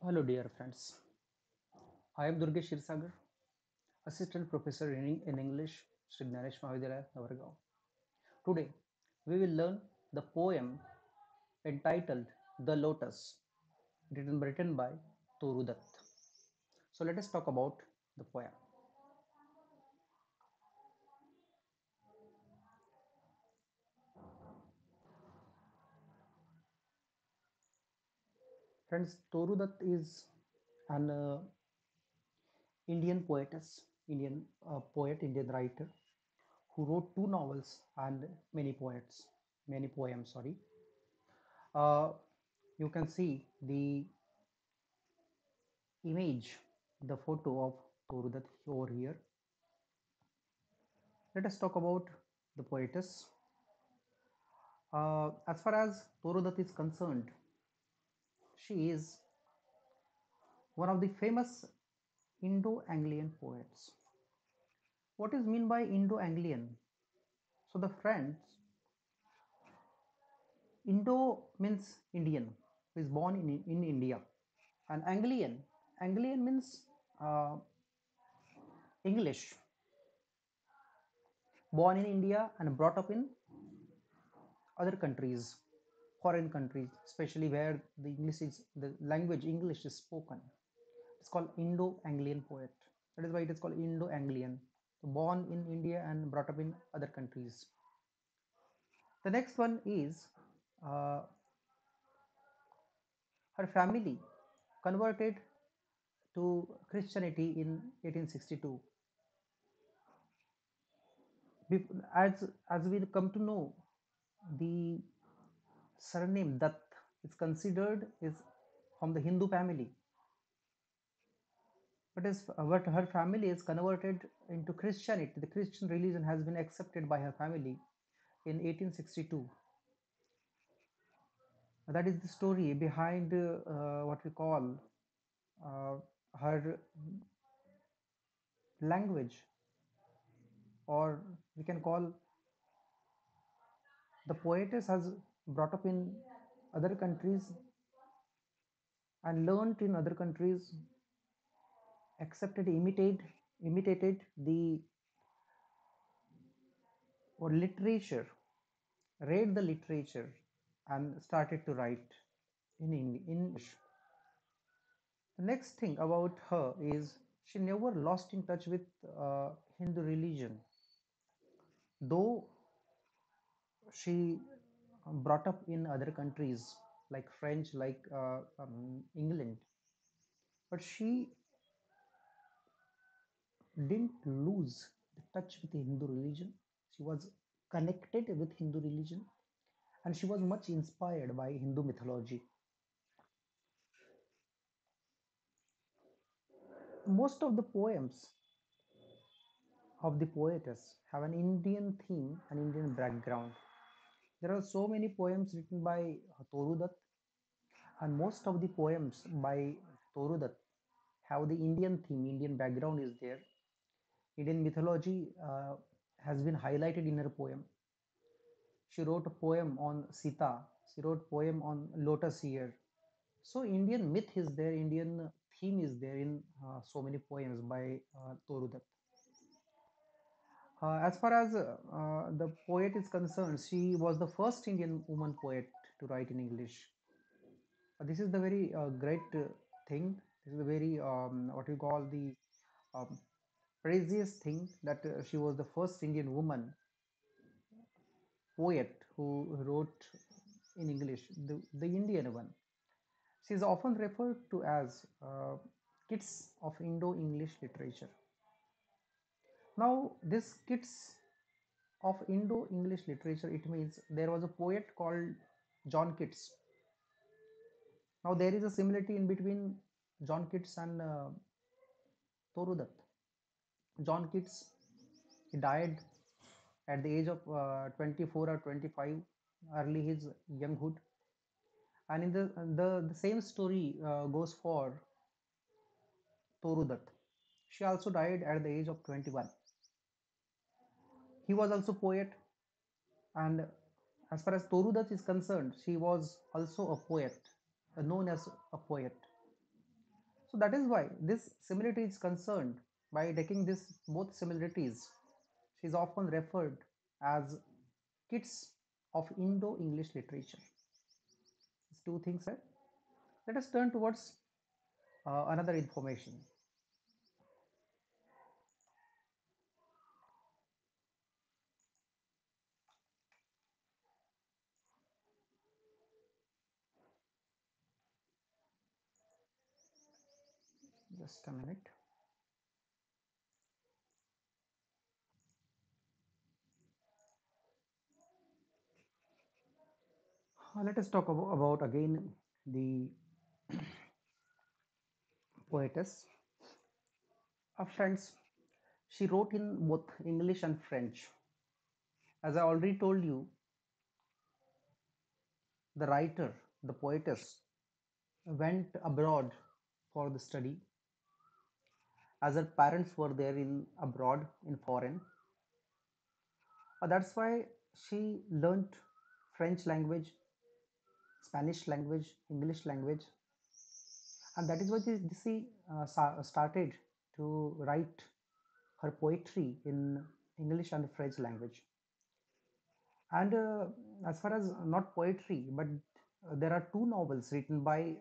Hello, dear friends. I am Durgesh Shirsagar, Assistant Professor in, English, Sri Ganesh Mahavidyalaya, Navargaon. Today, we will learn the poem entitled The Lotus, written, written by Toru Dutt. So, let us talk about the poem. Friends, Toru Dutt is an uh, Indian poetess, Indian uh, poet, Indian writer who wrote two novels and many poets, many poems. Sorry, uh, you can see the image, the photo of Toru Dutt over here. Let us talk about the poetess. Uh, as far as Toru Dutt is concerned, she is one of the famous Indo-Anglian poets. What is mean by Indo-Anglian? So the friends, Indo means Indian, who is born in, in India, and Anglian, Anglian means uh, English, born in India and brought up in other countries, foreign countries, especially where the English is the language English is spoken. It's called Indo-Anglian poet. That is why it is called Indo-Anglian. Born in India and brought up in other countries. The next one is uh, her family converted to Christianity in 1862. As as we come to know, the surname Dutt is considered is from the Hindu family. But as but her family is converted into Christianity. The Christian religion has been accepted by her family in 1862. That is the story behind uh, what we call uh, her language, or we can call the poetess has brought up in other countries and learnt in other countries accepted imitate imitated the or literature read the literature and started to write in english. The next thing about her is she never lost in touch with uh, hindu religion. Though she brought up in other countries like french like uh, um, england but she didn't lose the touch with the Hindu religion. She was connected with Hindu religion and she was much inspired by Hindu mythology. Most of the poems of the poetess have an Indian theme, an Indian background. There are so many poems written by Toru Dutt, and most of the poems by Toru Dutt have the Indian theme, Indian background is there. Indian mythology uh, has been highlighted in her poem. She wrote a poem on Sita. She wrote poem on lotus ear. So Indian myth is there, Indian theme is there in uh, so many poems by uh, Toru Dutt. Uh, as far as uh, the poet is concerned, she was the first Indian woman poet to write in English. Uh, this is the very uh, great uh, thing. This is the very um, what we call the um, praiseous thing that uh, she was the first Indian woman poet who wrote in English, the, the Indian one. She is often referred to as Keats of Indo-English literature. Now, this Keats of Indo-English literature, it means there was a poet called John Keats. Now, there is a similarity in between John Keats and uh, Toru Dutt. John Keats, he died at the age of uh, 24 or 25, early his younghood. And in the the, the same story uh, goes for Toru Dutt. She also died at the age of 21. He was also poet, and as far as Toru Dutt is concerned, she was also a poet, uh, known as a poet. So that is why this similarity is concerned. By taking this both similarities, she is often referred as Keats of Indo-English literature. These two things. Let us turn towards uh, another information. Just a minute. Uh, let us talk about, about again the poetess. Uh, friends, she wrote in both English and French. As I already told you, the writer, the poetess, went abroad for the study as her parents were there in abroad in foreign. Uh, that's why she learnt French language, Spanish language, English language, and that is why she, she uh, started to write her poetry in English and French language. And uh, as far as not poetry, but uh, there are two novels written by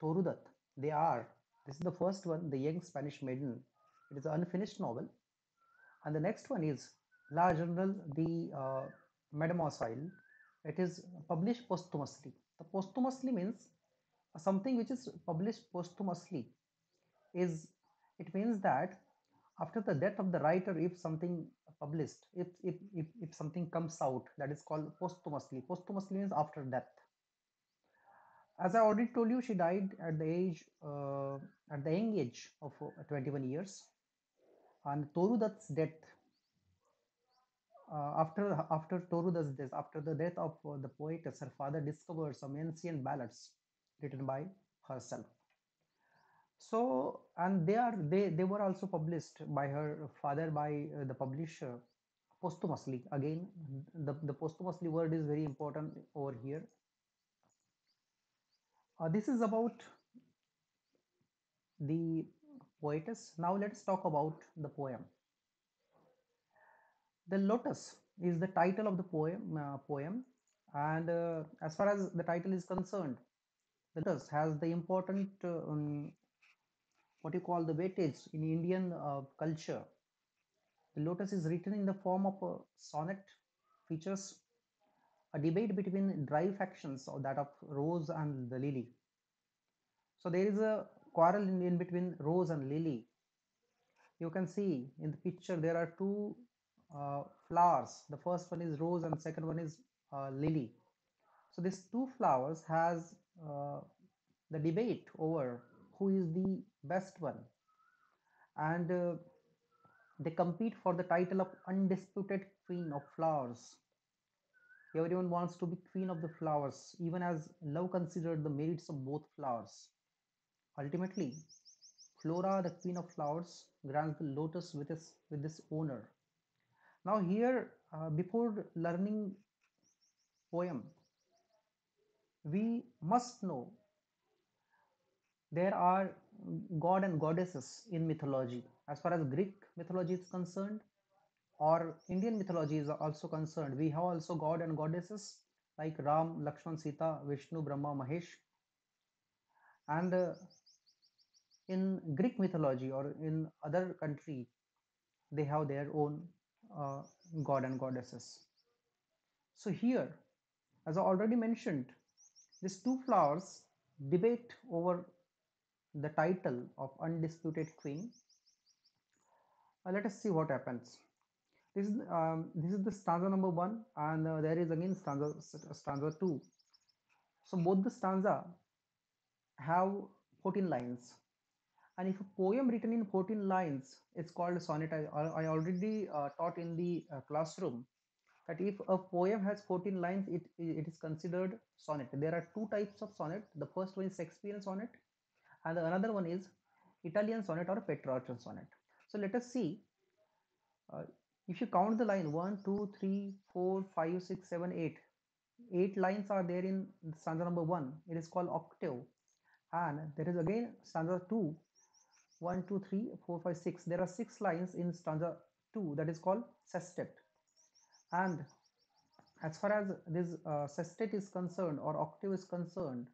Toru Dutt. They are this is the first one, The Young Spanish Maiden. It is an unfinished novel. And the next one is Le Journal de uh, Mademoiselle. It is published posthumously. The posthumously means something which is published posthumously is it means that after the death of the writer if something published if if if, if something comes out that is called posthumously posthumously means after death as I already told you, she died at the age uh, at the young age of uh, 21 years. And Toru Dutt's death, uh, after after Toru Dutt's death, after the death of uh, the poetess, her father discovered some ancient ballads written by herself. So, and they are they they were also published by her father by uh, the publisher posthumously. Again, the the posthumously word is very important over here uh, this is about the poetess. Now let's talk about the poem. The Lotus is the title of the poem, uh, poem and uh, as far as the title is concerned, the Lotus has the important uh, um, what you call the weightage in Indian uh, culture. The Lotus is written in the form of a sonnet, features a debate between dry factions of that of Rose and the Lily. So there is a quarrel in, in between Rose and Lily. You can see in the picture there are two uh, flowers. The first one is Rose and second one is uh, Lily. So these two flowers has uh, the debate over who is the best one and uh, they compete for the title of undisputed queen of flowers Everyone wants to be queen of the flowers, even as love considered the merits of both flowers. Ultimately, Flora, the queen of flowers, grants the lotus with its with this owner. Now here, uh, before learning poem, we must know there are god and goddesses in mythology. As far as Greek mythology is concerned, or Indian mythology is also concerned, we have also god and goddesses like Ram, Lakshman, Sita, Vishnu, Brahma, Mahesh. And uh, in Greek mythology or in other country, they have their own uh, god and goddesses. So here, as I already mentioned, these two flowers debate over the title of undisputed queen. Uh, let us see what happens this is um, this is the stanza number one and uh, there is again stanza stanza two. So both the stanza have 14 lines. And if a poem written in 14 lines it's called a sonnet i, I already uh, taught in the uh, classroom that if a poem has 14 lines it it is considered sonnet. There are two types of sonnet. The first one is shakespearean sonnet and the another one is italian sonnet or petrarchan sonnet. So let us see uh, if you count the line 1 2 3 4 5 6 7 8 eight lines are there in stanza number 1 it is called octave And there is again stanza 2, 1, 2, 3, 4, 5, 6. There are six lines in stanza 2 that is called sestet. And as far as this uh, sestet is concerned or octave is concerned,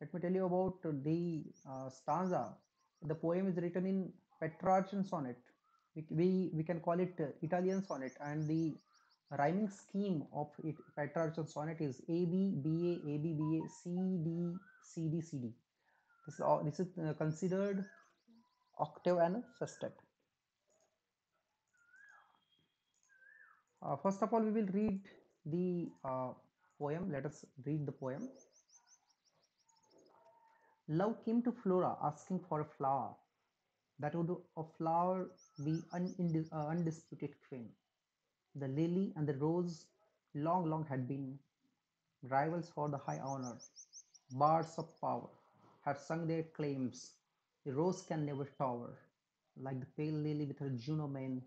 let me tell you about the uh, stanza. The poem is written in Petrarchan sonnet. We, we, can call it uh, Italian sonnet, and the rhyming scheme of it, Petrarchan sonnet is A B B A A B B A C D C D C D. This is, this is uh, considered octave and sestet. Uh, first of all, we will read the uh, poem. Let us read the poem. Love came to Flora asking for a flower that would a flower be uh, undisputed queen. The lily and the rose long, long had been rivals for the high honor. Bards of power have sung their claims. The rose can never tower like the pale lily with her Juno mane.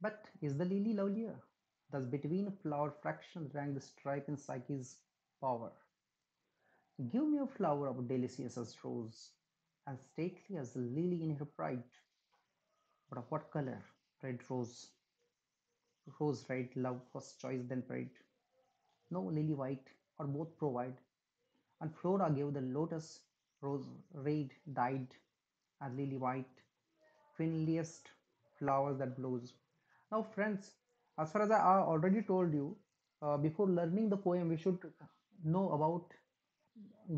But is the lily lovelier? Thus between flower fractions rank the stripe in Psyche's power. Give me a flower of delicious rose, and stately as the lily in her pride. But of what color? Red rose. Rose red, love first choice, then pride. No lily white, or both provide. And Flora gave the lotus rose red dyed and lily white, queenliest flowers that blows. Now, friends, as far as I already told you, uh, before learning the poem, we should know about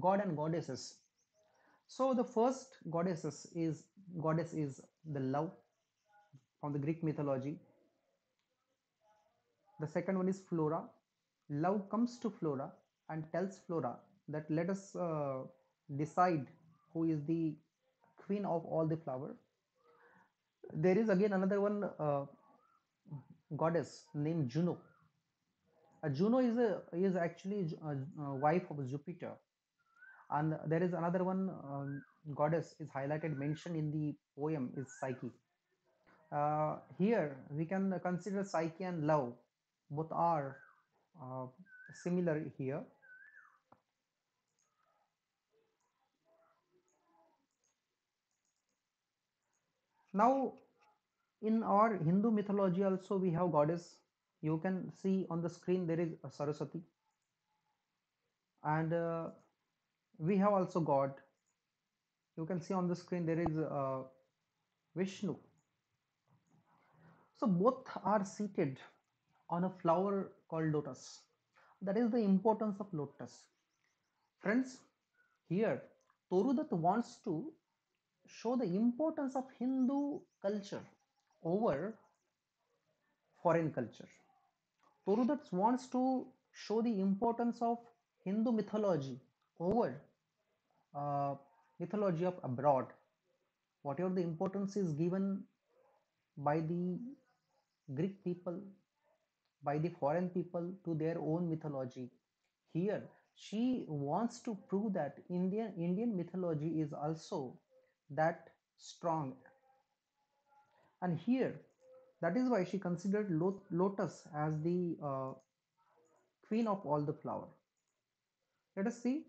god and goddesses. So the first goddesses is goddess is the love from the Greek mythology. The second one is Flora. Love comes to Flora and tells Flora that let us uh, decide who is the queen of all the flower. There is again another one uh, goddess named Juno. Uh, Juno is a is actually a, a wife of Jupiter and there is another one um, goddess is highlighted mentioned in the poem is psyche. Uh, here we can consider psyche and love. Both are uh, similar here. Now in our hindu mythology also we have goddess. You can see on the screen there is saraswati. And uh, we have also got you can see on the screen there is uh, Vishnu. So both are seated on a flower called lotus. That is the importance of lotus. Friends here Toru Dutt wants to show the importance of Hindu culture over foreign culture. Toru Dutt wants to show the importance of Hindu mythology over uh, mythology of abroad whatever the importance is given by the greek people by the foreign people to their own mythology. Here she wants to prove that indian indian mythology is also that strong. And here that is why she considered lotus as the uh, queen of all the flower. Let us see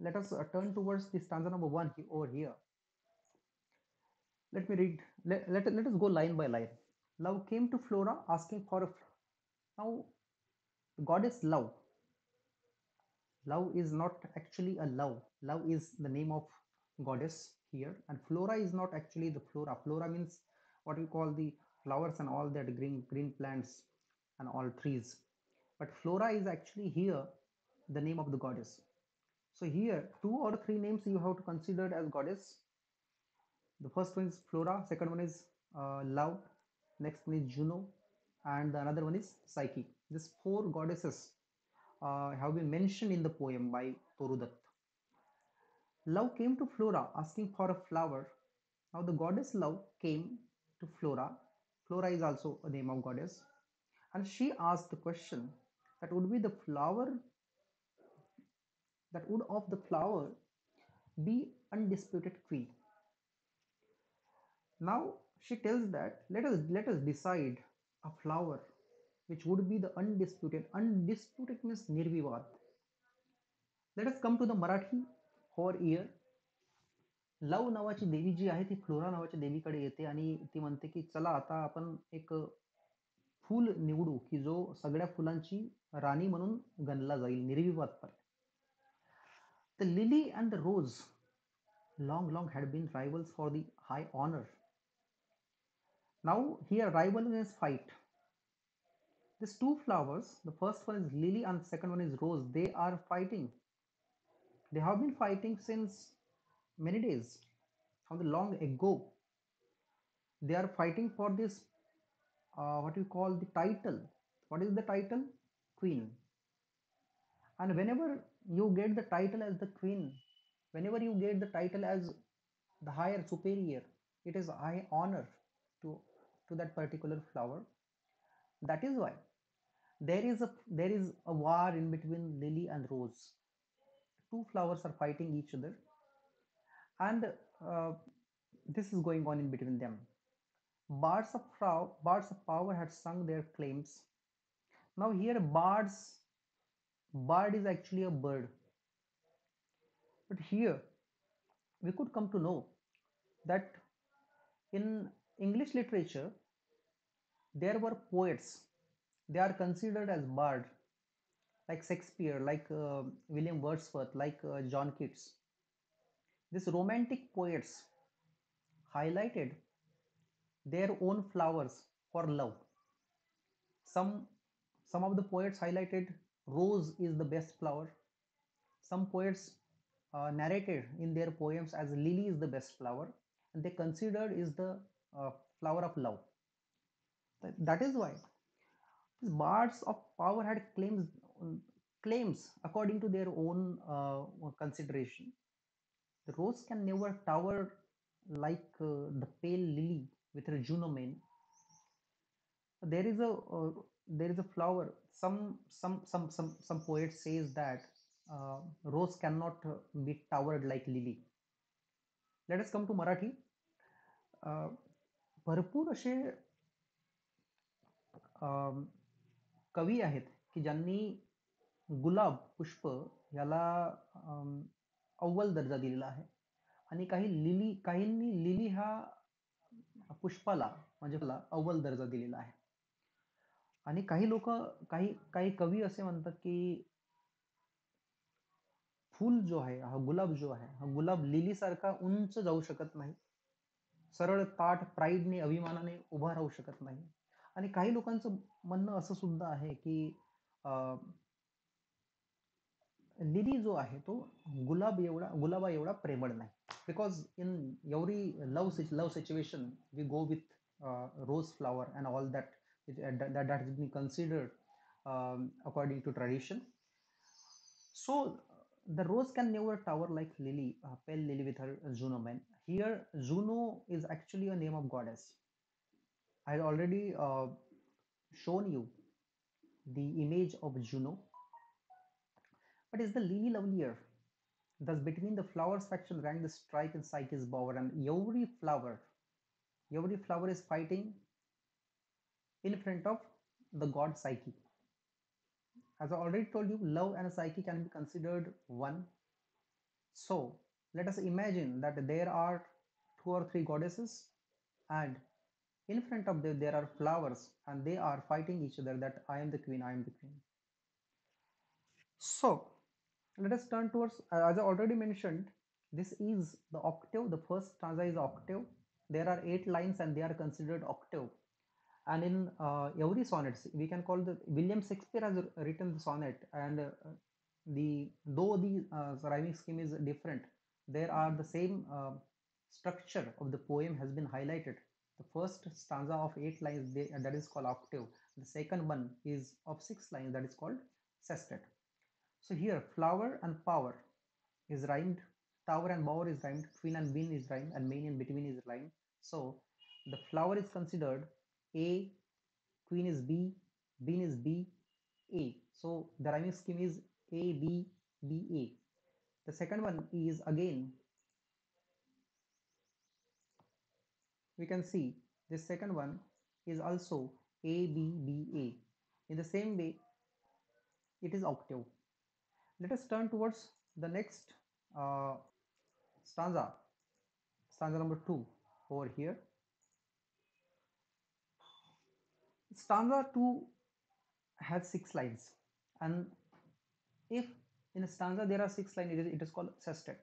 let us uh, turn towards the stanza number one over here. Let me read. Let, let, let us go line by line. Love came to Flora asking for a. Now, goddess love. Love is not actually a love. Love is the name of goddess here, and Flora is not actually the flora. Flora means what we call the flowers and all that green green plants and all trees. But Flora is actually here the name of the goddess. So here, two or three names you have to consider as goddess. The first one is Flora, second one is uh, Love, next one is Juno, and the another one is Psyche. These four goddesses uh, have been mentioned in the poem by Toru Dutt. Love came to Flora asking for a flower. Now the goddess Love came to Flora. Flora is also a name of goddess. And she asked the question that would be the flower that would of the flower be undisputed queen. Now she tells that let us let us decide a flower which would be the undisputed. Undisputed means nirvivad. Let us come to the Marathi over here. Love नावाची देवी जी आहे ती flora नावाच्या देवीकडे येते आणि ती म्हणते की चला आता आपण एक फूल निवडू की जो सगळ्या फुलांची राणी म्हणून गणला जाईल निर्विवादपणे the lily and the rose long, long had been rivals for the high honor. Now, here, rivalries fight. These two flowers, the first one is lily and the second one is rose, they are fighting. They have been fighting since many days, from the long ago. They are fighting for this, uh, what you call the title. What is the title? Queen. And whenever you get the title as the queen, whenever you get the title as the higher superior, it is high honor to to that particular flower. That is why there is a there is a war in between lily and rose. Two flowers are fighting each other, and uh, this is going on in between them. Bards of bards of power had sung their claims. Now here bards, bird is actually a bird, but here we could come to know that in English literature there were poets. They are considered as bard, like Shakespeare, like uh, William Wordsworth, like uh, John Keats. These romantic poets highlighted their own flowers for love. Some some of the poets highlighted rose is the best flower. Some poets uh, narrated in their poems as lily is the best flower, and they considered is the uh, flower of love. That, is why these bards of power had claims claims according to their own uh, consideration. The rose can never tower like uh, the pale lily with her Juno mane. There is a uh, there is a flower. Some some some some some poet says that uh, rose cannot be towered like lily. Let us come to Marathi. Uh, भरपूर असे कवी आहेत की ज्यांनी गुलाब पुष्प याला अव्वल दर्जा दिलेला आहे आणि काही लिली काहींनी लिली हा पुष्पाला म्हणजे अव्वल दर्जा दिलेला आहे आणि काही लोक काही काही कवी असे म्हणतात की फूल जो आहे हा गुलाब जो आहे हा गुलाब लिली सारखा उंच जाऊ शकत नाही. सरळ ताट प्राईडने अभिमानाने उभा राहू शकत नाही. आणि काही लोकांचं म्हणणं असं सुद्धा आहे की लिली जो आहे तो गुलाब एवढा गुलाबा एवढा प्रेमळ नाही. Because in every love love situation we go with rose flower and all that that that has been considered um, according to tradition. So the rose can never tower like lily, uh, pale lily with her Juno man. Here, Juno is actually a name of goddess. I had already uh, shown you the image of Juno, but is the lily lovelier? Thus, between the flowers faction rank the strike and Psyche's power, and every flower, every flower is fighting in front of the god Psyche. As I already told you, love and Psyche can be considered one. So let us imagine that there are two or three goddesses, and in front of them there are flowers, and they are fighting each other that I am the queen, I am the queen. So let us turn towards, uh, as I already mentioned, this is the octave. The first stanza is octave. There are eight lines, and they are considered octave and in uh, every sonnet we can call the william shakespeare has written the sonnet. And uh, the though the uh, rhyming scheme is different there are the same uh, structure of the poem has been highlighted. The first stanza of eight lines they, that is called octave. The second one is of six lines that is called sestet. So here flower and power is rhymed tower and bower is rhymed queen and bean is rhymed and main in between is rhymed. So the flower is considered a, queen is B, bean is B, A. So the rhyming scheme is A, B, B, A. The second one is again, we can see this second one is also A, B, B, A. In the same way, it is octave. Let us turn towards the next uh, stanza. stanza number 2 over here stanza 2 has six lines. And if in a stanza there are six lines it is, it is called sestet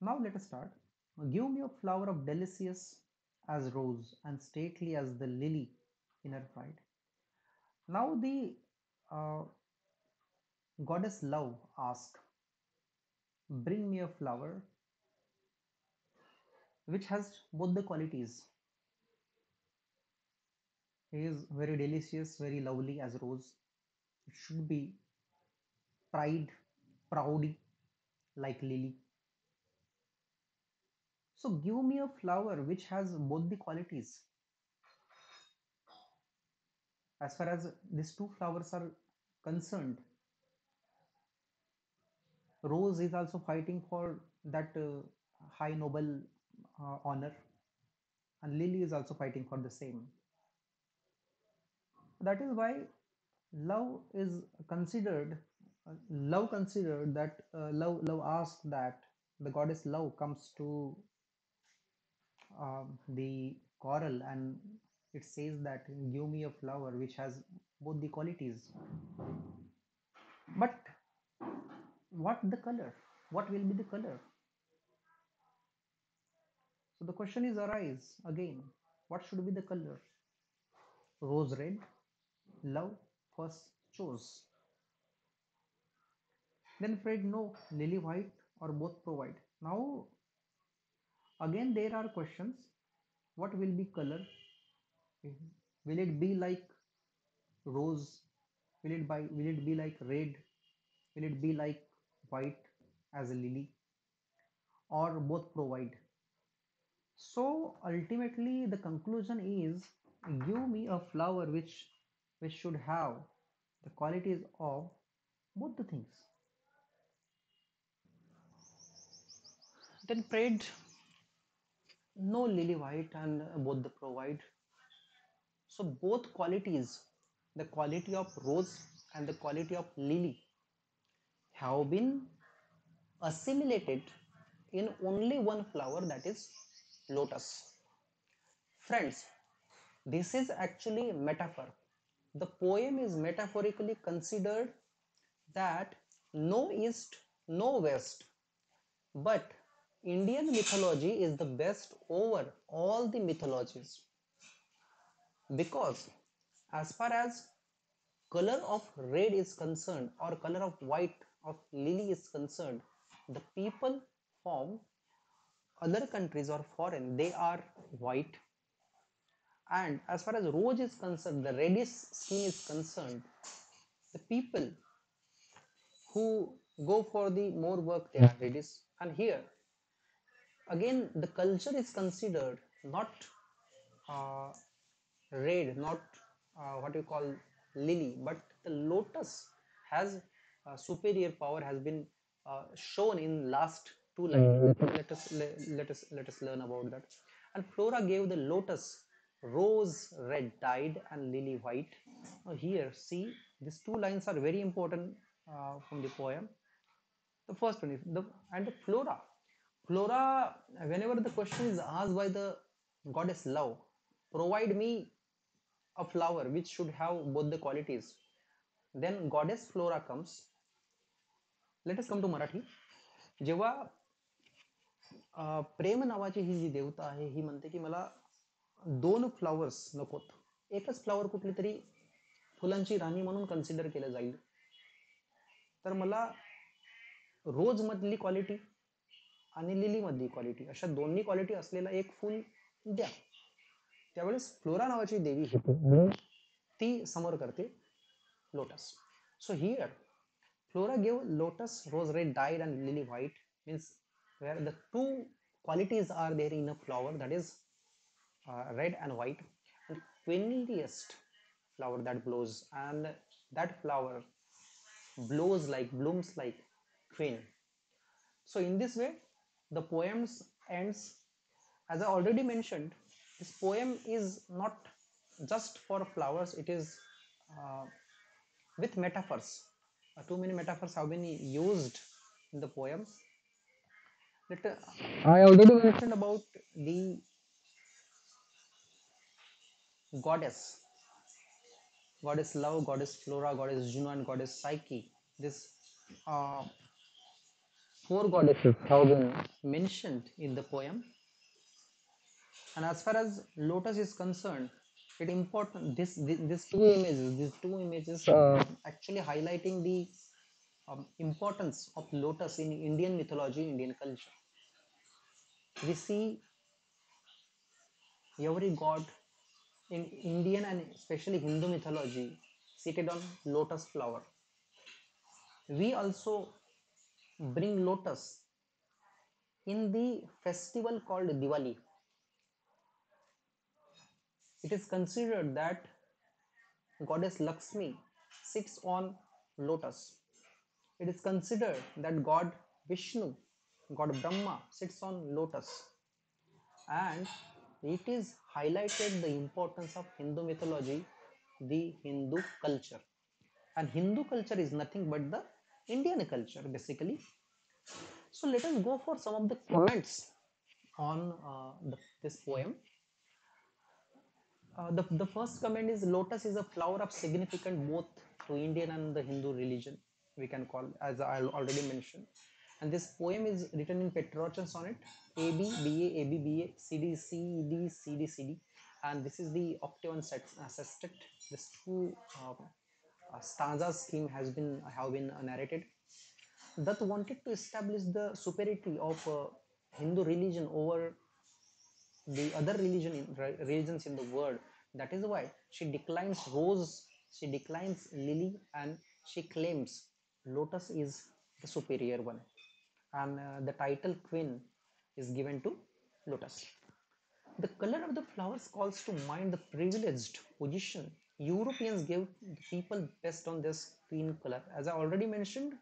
now let us start. Give me a flower of delicious as rose and stately as the lily in her pride. Now the uh, goddess love asked bring me a flower which has both the qualities. He is very delicious very lovely as rose. It should be pride proudy like lily. So give me a flower which has both the qualities. As far as these two flowers are concerned rose is also fighting for that uh, high noble uh, honor. And lily is also fighting for the same. That is why love is considered uh, love considered that uh, love love asked that the goddess love comes to um, the coral and it says that give me a flower which has both the qualities. But what the color? What will be the color so the question is arise again. What should be the color? Rose red. Love first chose. Then Fred no. Lily white or both provide. Now again there are questions. What will be color? Will it be like rose? Will it by will it be like red? Will it be like white as a lily? Or both provide so ultimately the conclusion is give me a flower which which should have the qualities of both the things. Then prayed no lily white and both the provide. So both qualities the quality of rose and the quality of lily have been assimilated in only one flower that is lotus. Friends this is actually metaphor. The poem is metaphorically considered that no east no west. But indian mythology is the best over all the mythologies. Because as far as color of red is concerned or color of white of lily is concerned the people from other countries or foreign they are white. And as far as rose is concerned the reddish skin is concerned the people who go for the more work they are reddish. And here again the culture is considered not uh, red not uh, what you call lily but the lotus has uh, superior power has been uh, shown in last two lines let us let, let us let us learn about that and flora gave the lotus rose red dyed and lily white now here see these two lines are very important uh, from the poem the first one is the and the flora flora whenever the question is asked by the goddess love provide me a flower which should have both the qualities then goddess flora comes let us come to marathi जेव्हा प्रेम नावाची ही जी देवता आहे ही म्हणते की मला दोन flowers नकोत. एकच फ्लॉवर कुठली तरी फुलांची राणी म्हणून कन्सिडर केलं जाईल. तर मला रोज मधली क्वालिटी आणि लिली मधली क्वालिटी अशा दोन्ही क्वालिटी असलेला एक फुल द्या. त्यावेळेस फ्लोरा नावाची देवी ही ती समोर करते lotus so here Flora gave lotus rose red dyed and lily white means where the two qualities are there in a flower that is uh, red and white and queenliest flower that blows and that flower blows like blooms like queen so in this way the poem ends. As i already mentioned this poem is not just for flowers it is uh, with metaphors. Uh, too many metaphors have been used in the poem. Let, uh, I already mentioned about the goddess, goddess love, goddess Flora, goddess Juno, and goddess Psyche. This uh, four goddesses have been mentioned in the poem. And as far as lotus is concerned, it important this this, this two images, these two images, uh, actually highlighting the um, importance of lotus in Indian mythology, Indian culture. We see every god in Indian and especially Hindu mythology seated on lotus flower. We also bring lotus in the festival called Diwali. It is considered that goddess Lakshmi sits on lotus. It is considered that god Vishnu, god Brahma sits on lotus. And it is highlighted the importance of Hindu mythology, the Hindu culture. And Hindu culture is nothing but the Indian culture basically. So let us go for some of the comments on uh, the, this poem. Uh, the, the first comment is lotus is a flower of significant both to Indian and the Hindu religion, we can call as I already mentioned. And this poem is written in Petrarchan sonnet A B B A A B B A C D C D C D C D, and this is the octave and sextet. This two uh, uh, stanza scheme has been have been narrated. That wanted to establish the superiority of uh, Hindu religion over the other religion in, religions in the world that is why she declines rose she declines lily and she claims lotus is the superior one and uh, the title queen is given to lotus. The color of the flowers calls to mind the privileged position europeans gave people best on this green color. As i already mentioned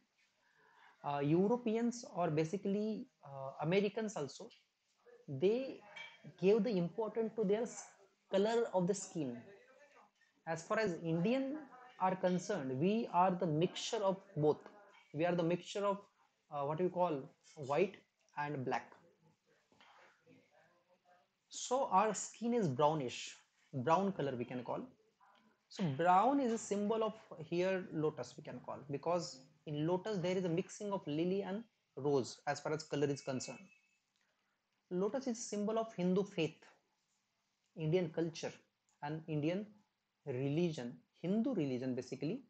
uh, europeans or basically uh, americans also they gave the importance to their color of the skin. As far as indian are concerned we are the mixture of both. We are the mixture of uh, what we call white and black. So our skin is brownish brown color we can call. So brown is a symbol of here lotus we can call because in lotus there is a mixing of lily and rose as far as color is concerned. Lotus is symbol of hindu faith indian culture and indian religion. Hindu religion basically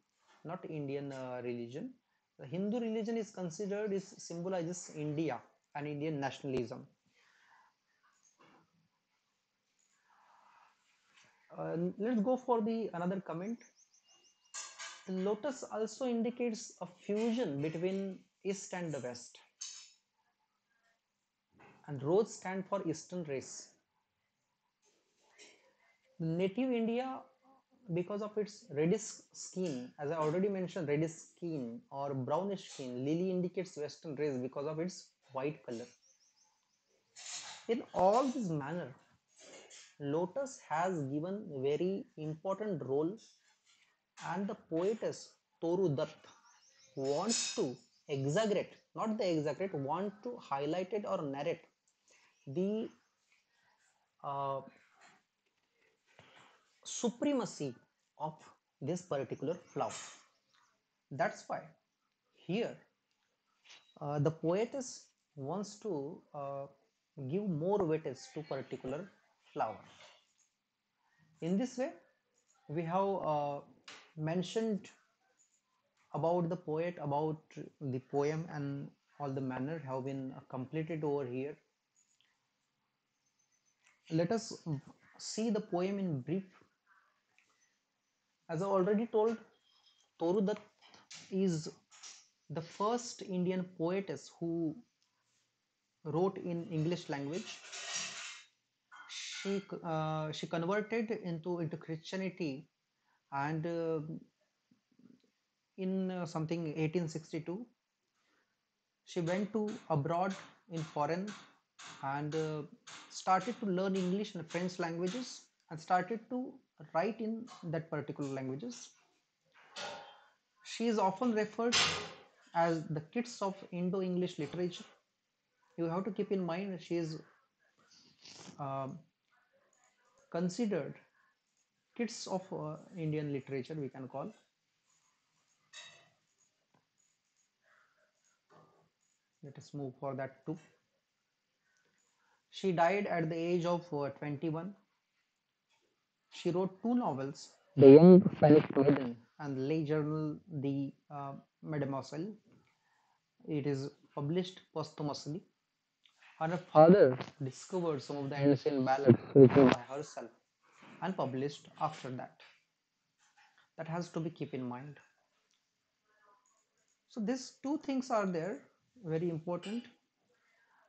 not indian uh, religion the hindu religion is considered is symbolizes india and indian nationalism. Uh, let's go for the another comment. The lotus also indicates a fusion between east and the west. And rose stand for eastern race. Native india because of its reddish skin as i already mentioned reddish skin or brownish skin lily indicates western race because of its white color. In all this manner lotus has given a very important role and the poetess toru dutt wants to exaggerate not the exaggerate want to highlight it or narrate the uh, supremacy of this particular flower that's why here uh, the poetess wants to uh, give more weightage to particular flower. In this way we have uh, mentioned about the poet about the poem and all the manner have been completed over here. Let us see the poem in brief as i already told toru dutt is the first indian poetess who wrote in english language. She uh, she converted into into christianity and uh, in uh, something 1862 she went to abroad in foreign and uh, started to learn english and french languages and started to write in that particular languages she is often referred as the Keats of Indo-English literature. You have to keep in mind she is uh, considered Keats of uh, Indian literature we can call. Let us move for that too. She died at the age of uh, 21. She wrote two novels, The Young Phoenix Maiden and the Le Journal The uh, Mademoiselle. It is published posthumously. Her father discovered some of the ancient ballads written by herself and published after that. That has to be keep in mind. So these two things are there, very important.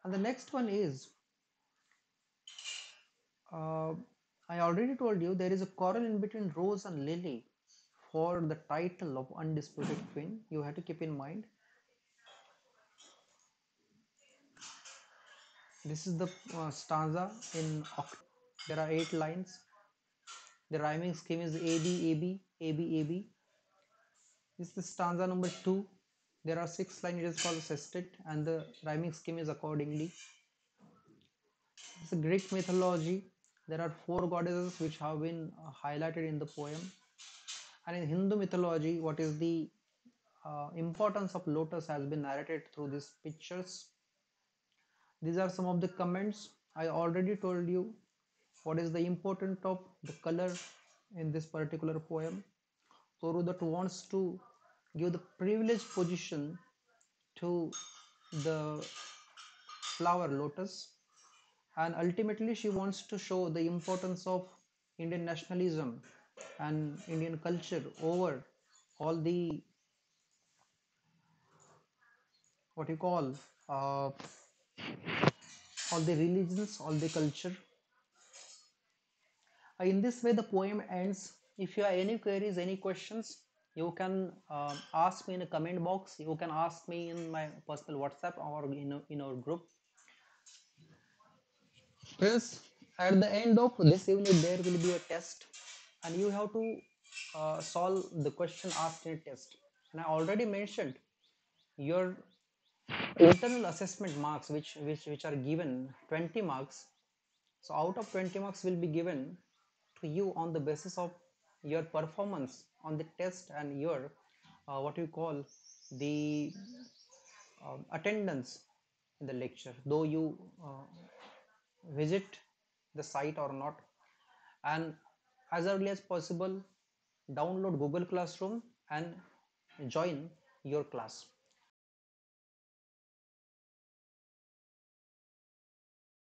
And the next one is, uh, I already told you there is a quarrel in between Rose and Lily for the title of undisputed queen. You have to keep in mind. This is the uh, stanza in oct- there are eight lines the rhyming scheme is AB, AB, AB, AB. This is the stanza number 2. There are six lines, it is called sestet and the rhyming scheme is accordingly. It's a Greek mythology. There are four goddesses which have been uh, highlighted in the poem. And in Hindu mythology, what is the uh, importance of lotus has been narrated through these pictures. These are some of the comments. I already told you what is the importance of the color in this particular poem Toru Dutt wants to give the privileged position to the flower lotus and ultimately she wants to show the importance of Indian nationalism and Indian culture over all the what you call uh, all the religions all the culture. Uh, in this way the poem ends. If you have any queries any questions you can uh, ask me in a comment box. You can ask me in my personal whatsapp or in, in our group friends at the end of this evening there will be a test and you have to uh, solve the question asked in a test. And i already mentioned your internal assessment marks which which which are given 20 marks. So out of 20 marks will be given to you on the basis of your performance on the test and your uh, what you call the uh, attendance in the lecture. Though you uh, visit the site or not. And as early as possible download google classroom and join your class